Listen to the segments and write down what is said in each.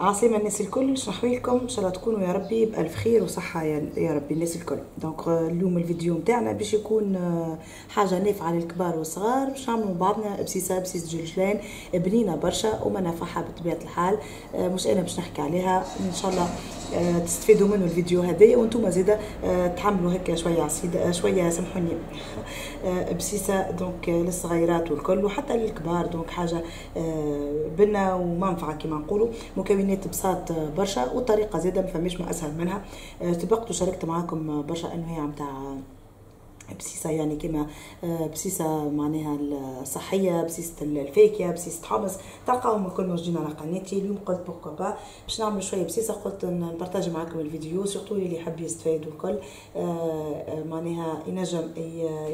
عسلامة الناس الكل شنحوالكم إن شاء الله تكونوا يا ربي بألف خير وصحة يا ربي الناس الكل. donc اليوم الفيديو نتاعنا باش يكون آه، حاجة نافعة للكبار والصغار باش نعملوا بعضنا بسيسة بسيس جلجلان بنينة برشا ومنافعها بطبيعة الحال. آه، مش أنا باش نحكي عليها. إن شاء الله تستفيدوا منه الفيديو هذايا وأنتم زاده تعملوا هكا شوية عصيده شوية سامحوني. بسيسة donc للصغيرات والكل وحتى للكبار donc حاجة بنا ومنفعة كما نقولوا. مكونات بساط برشا وطريقة زاده ما فماش ما اسهل منها سبقت وشاركت معاكم برشا أنواع نتاع بسيسة يعني كما آه، بسيسة معناها الصحية بسيسة الفاكهة بسيسة حمص تلقاهم الكل موجودين على قناتي. اليوم قلت pourquoi pas باش نعمل شوية بسيسة قلت نبارتاجي معاكم الفيديو surtout اللي يحب يستفاد الكل آه، آه، معناها ينجم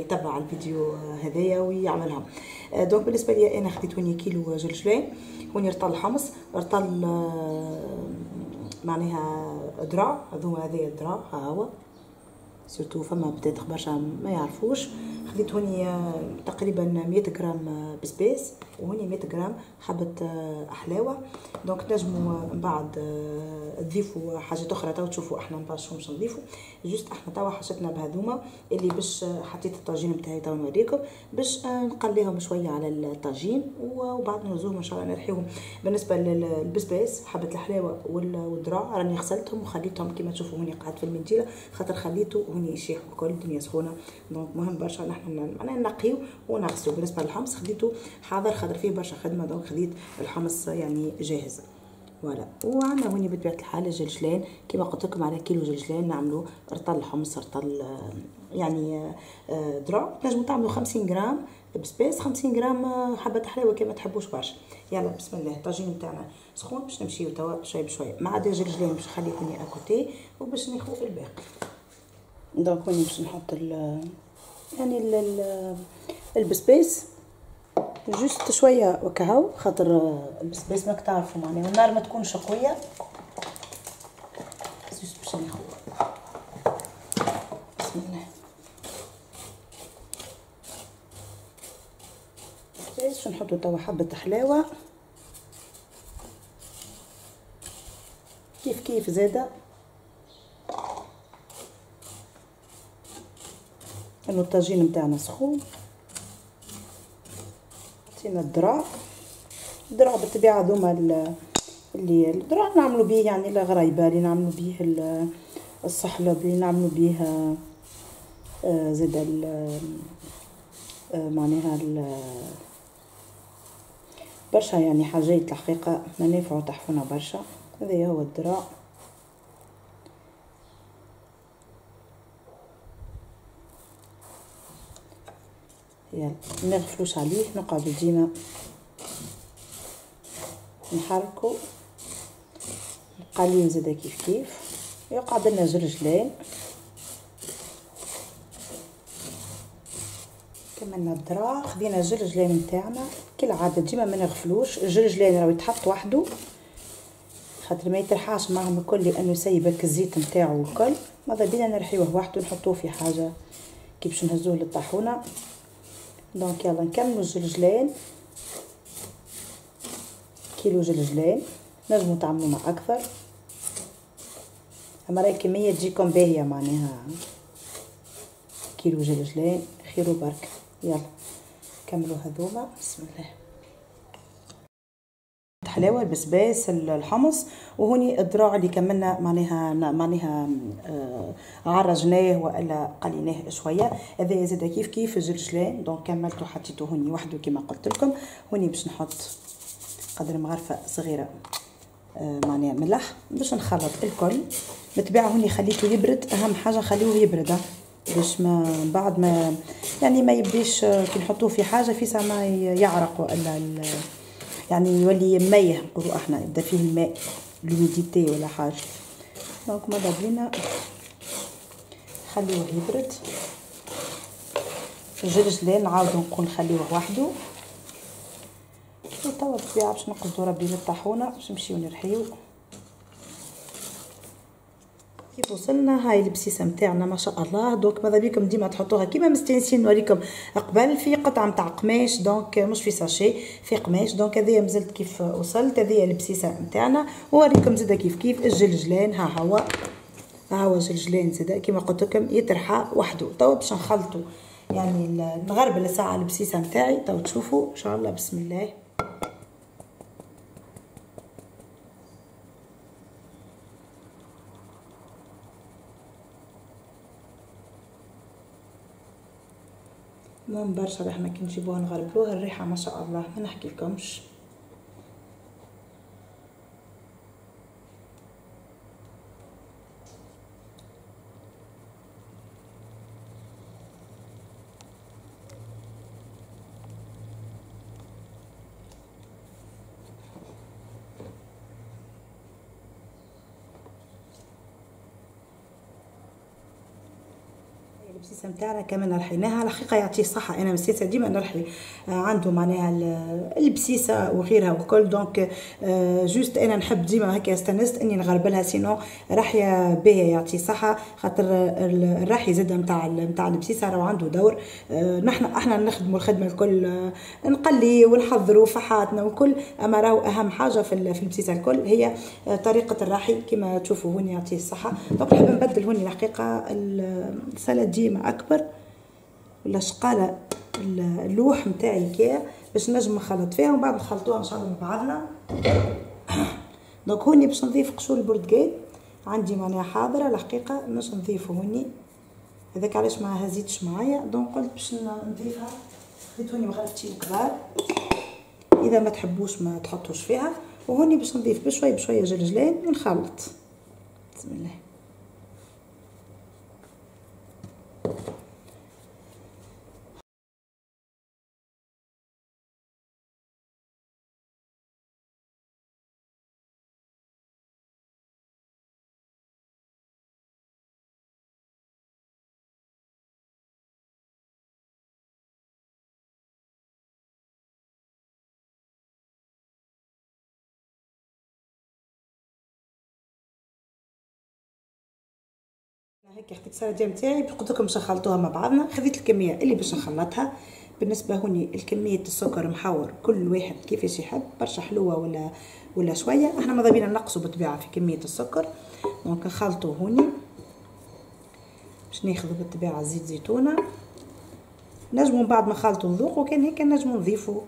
يتبع الفيديو هذايا ويعملها. donc بالنسبة لي أنا خديت هوني كيلو جلجلان هوني رطل حمص رطل معناها درع هذوما هذايا الدرع ها هو. surtout فما بنات برشا ما يعرفوش. خديت هوني آه، تقريبا 100 غرام آه، بسباس وهوني 100 غرام حبة آه، حلاوة donc تنجموا من بعد تضيفوا حاجات أخرى تو تشوفوا إحنا شو باش نضيفوا juste إحنا توا حاجتنا بهذوما اللي باش حطيت الطاجين نتاعي تو نوريكم باش نقليهم شوية على الطاجين وبعد نهزوهم إن شاء الله نرحيهم بالنسبة للبسباس حبة الحلاوه والدرع راني غسلتهم وخليتهم كما تشوفوا هوني قاعد في المنديلة خاطر خليته هوني يشيح الكل الدنيا سخونة. donc مهم برشا نحن معناها نقيو ونغسلو. بالنسبة للحمص خديته حاضر خاطر فيه برشا خدمة. donc خديت الحمص يعني جاهز. voilà. وعندنا هوني بطبيعة الحال الجلجلان. كما قلت لكم على كيلو جلجلان نعملوا رطل حمص رطل آه، يعني آه، تنجموا تعملوا 50 غرام بسباس 50 غرام آه، حبة حلاوة كما تحبوش برشا. يلا بسم الله. الطاجين نتاعنا سخون باش نمشيو توا شوي بشوي. مع دي جلجلان باش نخليه هوني à côté وباش ناخذ الباقي. donc هوني باش نحط ال يعني ال البسباس juste شوية وكهو خاطر البسباس ماك تعرفوا معناها النار ما تكونش قوية. juste باش ناخذ بسم الله. باش نحطو توا حبة حلاوة. كيف كيف زادة؟ انه الطاجين نتاعنا سخون. حطينا الذراع الذراع بالطبيعة هذوما اللي الذراع نعملوا به يعني الغرايبه اللي نعملوا به الصحلب اللي نعملوا به آه، زاد آه، معناها برشا يعني حاجات الحقيقة منافع تحفنا برشا. هذا هو الذراع يلا نغفلوش عليه نقعدو ديما نحركو القليل زادا كيف كيف يقعد لنا جرجلين كملنا الذراع خدينا الجرجلين نتاعنا كالعاده ديما ما نغفلوش الجرجلين راهو يتحط وحده خاطر ما يترحاش معهم الكل لأنه يسيبك الزيت نتاعو الكل. ماذا بينا نرحيوه وحده نحطوه في حاجة كي باش نهزوه للطاحونة. donc يلا نكملو الجلجلان كيلو جلجلان نجمو تعملو مع أكثر اما راهي الكميه تجيكم باهيه معناها كيلو جلجلان خير وبركه يلا كملوا هذوما بسم الله الحلاوة البسباس الحمص وهوني الذراع اللي كملنا معناها معناها آه عرجناه وإلا قليناه شوية. هذا زاد كيف كيف؟ الجلجلان donc كملته حطيته هوني وحده كما قلت لكم. هوني باش نحط قدر مغرفه صغيرة آه معناها ملح باش نخلط الكل. بالطبيعة هوني خليته يبرد. أهم حاجة خليوه يبرد باش ما بعد ما يعني ما يبديش آه، كي نحطوه في حاجة في ساعه ما يعرق وإلا يعني يولي ميه نقولوا إحنا يبدا فيه الماء l'humidité ولا حاجة. donc ماذا بينا خليوه يبرد. الجلجلان نعاودو نقول نخليوه وحده وتوا بالطبيعه باش نقصدو ربي للطاحونه باش نمشيو نرحيو. كيف وصلنا؟ هاي البسيسة نتاعنا ما شاء الله. donc ماذا بيكم ديما تحطوها كيما مستانسين نوريكم. قبل في قطعة نتاع قماش donc مش في sachet في قماش. donc هذيا مازلت كيف وصلت. هذيا البسيسة نتاعنا ووريكم زاده كيف كيف. الجلجلان ها هو. ها هو الجلجلان زاده كيما قلت لكم يترحى وحده. توا باش نخلطوا يعني نغربل الساعة البسيسة نتاعي توا تشوفوا إن شاء الله. بسم الله. المهم برشا إحنا كي نجيبوها الريحة ما شاء الله ما نحكي لكمش البسيسه نتاعنا كمان رحيناها الحقيقة يعطيه الصحة. أنا مسيسه ديما نرحي عنده معناها البسيسة وغيرها وكل. donc juste أنا نحب ديما هكا استنست إني نغربلها. sinon راحيه باهيه يعطيه الصحة. خاطر الرحي زاد نتاع نتاع البسيسة راهو عنده دور. نحن إحنا نخدموا الخدمة الكل. نقلي ونحضروا فحاتنا وكل. أما راهو أهم حاجة في البسيسة الكل هي طريقة الرحي كما تشوفوا هوني يعطيه الصحة. donc نحب نبدل هوني الحقيقة السلطه ديما أكبر. ولا شقاله اللوح نتاعي كيا باش نجم نخلط فيها ومن بعد نخلطوها إن شاء الله مع بعضنا. donc هوني باش نضيف قشور البرتقال عندي معناها حاضرة الحقيقة باش نضيفه هوني. هذاك علاش ما هزيتش معايا. donc قلت باش نضيفها. خديت هوني مغرفتين كبار إذا ما تحبوش ما تحطوش فيها. وهوني باش نضيف بشويه بشوية جلجلان ونخلط. بسم الله. هيك خديت السرديه نتاعي قلت لكم باش نخلطوها مع بعضنا. خذيت الكمية اللي باش نخلطها. بالنسبة هوني الكمية السكر محور كل واحد كيفاش يحب. برشا حلوة ولا ولا شوية. إحنا ماذا بينا نقصوا بالطبيعة في كمية السكر. donc نخلطوا هوني. باش ناخذوا بالطبيعة زيت زيتونة. نجموا من بعد ما نخلطوا نذوقوا كان هيك نجموا نضيفوا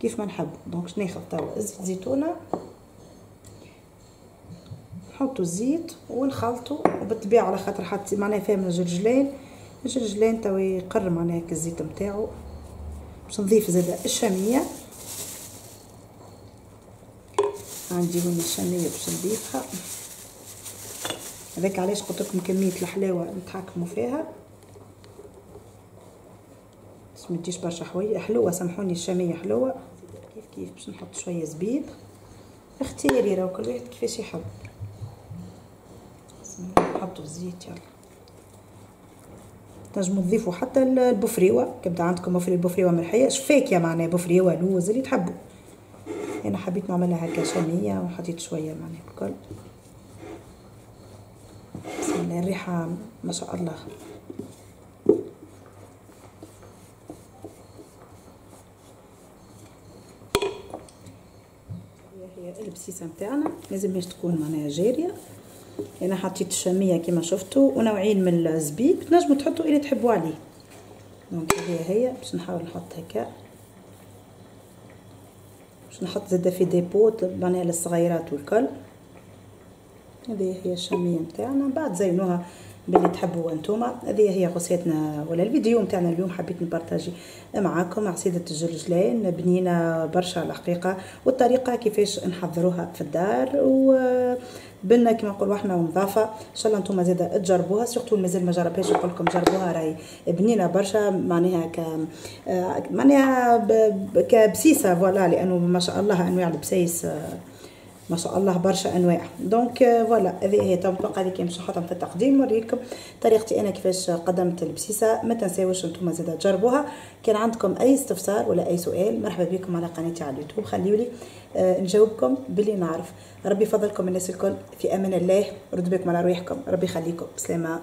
كيف ما نحب donc ناخذ توا زيت زيتونة. نحطوا الزيت ونخلطوا وبالطبيعة على خاطر حط معناها فيها من الجرجلين. الجرجلين توا يقر معناها هكا الزيت نتاعو باش نضيف زاده الشامية. عندي هون الشامية باش نضيفها. هذاك علاش قلت لكم كمية الحلاوة نتحكموا فيها. باش ما تجيش برشا حويه حلوة سامحوني الشامية حلوة. كيف كيف؟ باش نحط شوية زبيب. اختياري راه كل واحد كيفاش يحب. نحطوا الزيت يلا. تنجموا تضيفوا حتى البفريوة. كبدا عندكم بفريوه ملحية. شفاكيه معناها بفريوة؟ لوز اللي تحبوا. أنا حبيت نعملها هكا شاميه وحطيت شوية معناها الكل بسم الله الريحة ما شاء الله. هي البسيسة نتاعنا. لازم تكون معناها جارية. أنا حطيت الشاميه كما شفتوا ونوعين من الزبيب. تنجموا تحطوا اللي تحبوا عليه. donc هي هي باش نحاول نحط هكا. باش نحط زاده في des pots معناها للصغيرات والكل. هذه هي الشامية نتاعنا. بعد زينوها باللي تحبوا أنتوما. هذه هي recette نا ولا الفيديو نتاعنا اليوم. حبيت ن partager معاكم بسيسة الجلجلان بنينه برشا الحقيقة والطريقة كيفاش نحضروها في الدار. و بنا كما نقولوا إحنا ونظافه إن شاء الله نتوما زاده تجربوها surtout مازال ما جربهاش نقول لكم جربوها راهي بنينة برشا معناها ك معناها كبسيسة voilà لأنه ما شاء الله أنواع البسيس ما شاء الله برشا أنواع. donc voilà هذه هي تنبقى هذه نحطها في التقديم نوريكم طريقتي أنا كيفاش قدمت البسيسة. ما تنساوش أنتم زاده تجربوها. كان عندكم أي استفسار ولا أي سؤال مرحبا بكم على قناتي على اليوتيوب. خليولي آه نجاوبكم باللي نعرف. ربي يفضلكم الناس الكل في أمان الله. رد بكم على رواحكم ربي يخليكم. بسلامة.